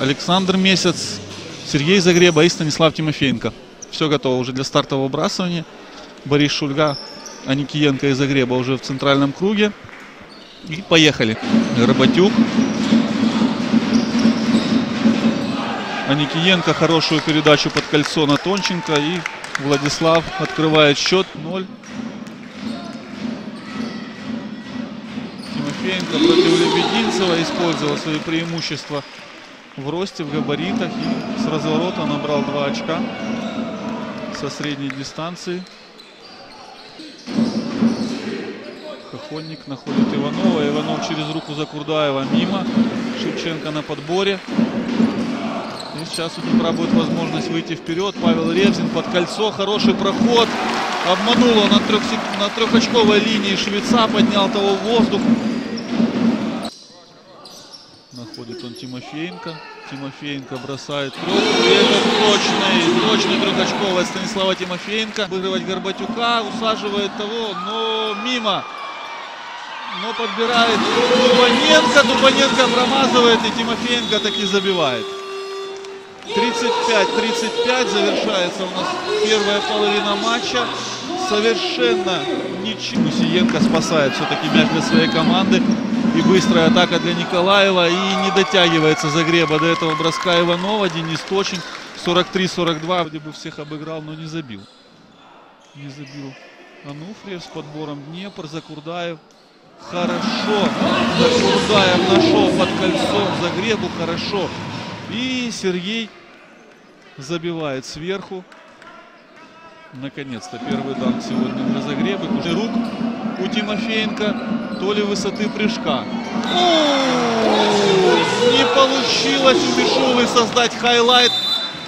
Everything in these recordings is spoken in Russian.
Александр Месяц, Сергей Загреба и Станислав Тимофеенко. Все готово уже для стартового выбрасывания. Борис Шульга, Аникиенко и Загреба уже в центральном круге. И поехали. Горбатюк. Аникиенко хорошую передачу под кольцо на Тонченко. И Владислав открывает счет 0. Тимофеенко против Лебединцева использовал свои преимущества в росте, в габаритах. И с разворота набрал 2 очка со средней дистанции. Хохонник находит Иванова. Иванов через руку Закурдаева мимо. Шевченко на подборе. И сейчас у Днепра будет возможность выйти вперед. Павел Ревзин под кольцо. Хороший проход. Обманул он на, трех, на трехочковой линии швеца. Поднял того в воздух. Находит он Тимофеенко. Тимофеенко бросает. И это точный, точный трехочковый Станислава Тимофеенко. Обыгрывать Горбатюка. Усаживает того, но мимо. Но подбирает Тупаненко. Тупаненко промазывает и Тимофеенко таки забивает. 35-35 завершается у нас первая половина матча. Совершенно ничего. Мусиенко спасает все-таки мяч для своей команды. И быстрая атака для Николаева. И не дотягивается Загреба до этого броска Иванова. Денис Точин 43-42. Вроде бы всех обыграл, но не забил. Не забил Ануфриев с подбором Днепр. Закурдаев. Хорошо. Закурдаев нашел под кольцом Загребу. Хорошо. И Сергей забивает сверху. Наконец-то первый данк сегодня для Загребы. Уже рук у Тимофеенко, то ли высоты прыжка. Не получилось у Мишовой создать highlight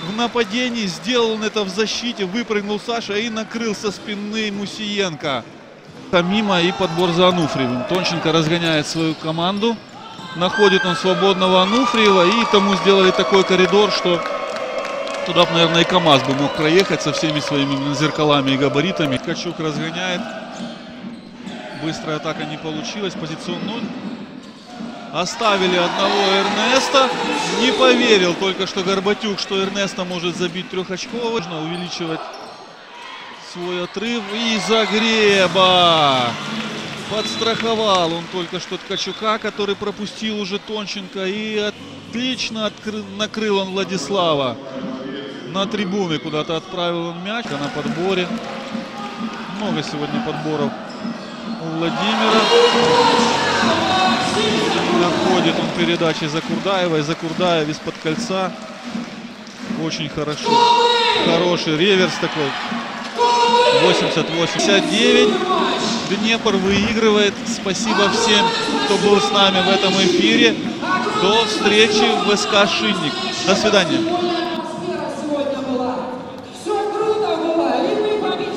в нападении. Сделал он это в защите. Выпрыгнул Саша и накрыл со спины Мусиенко. Мимо и подбор за Ануфриевым. Тонченко разгоняет свою команду. Находит он свободного Ануфриева. И тому сделали такой коридор, что туда, наверное, и КАМАЗ бы мог проехать со всеми своими зеркалами и габаритами. Качук разгоняет. Быстрая атака не получилась. Позицион 0. Оставили одного Эрнеста. Не поверил только что Горбатюк, что Эрнеста может забить трехочкового. Нужно увеличивать свой отрыв. И Загреба. Подстраховал он только что Ткачука, который пропустил уже Тонченко. И отлично откры... накрыл он Владислава. На трибуны куда-то отправил он мяч. На подборе. Много сегодня подборов Владимира. Находит он передачи Закурдаева. И Закурдаев из-под кольца. Очень хорошо. Хороший реверс такой. 80-89. Днепр выигрывает. Спасибо всем, кто был с нами в этом эфире. До встречи в ВСК Шинник. До свидания.